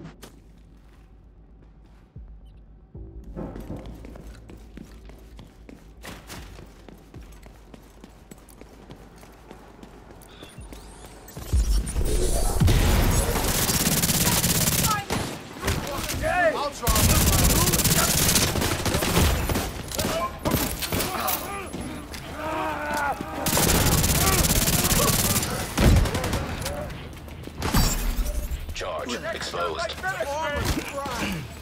Charge exposed. Armor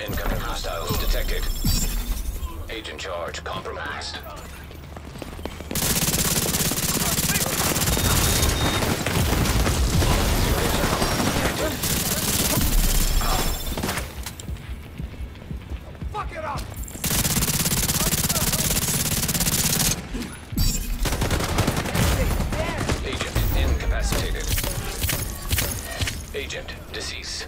Incoming hostiles detected. Agent charge compromised. Agent deceased.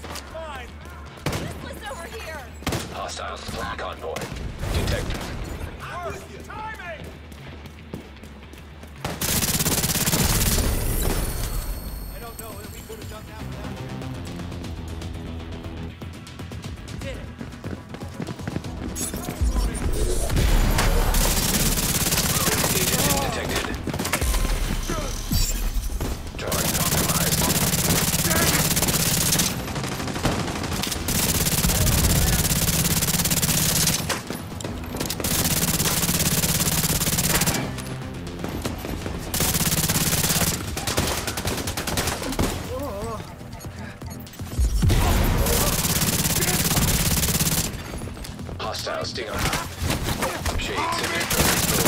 This is mine. List over here! Hostiles flag convoy detected. Hostile stinger. Shade signature exposed.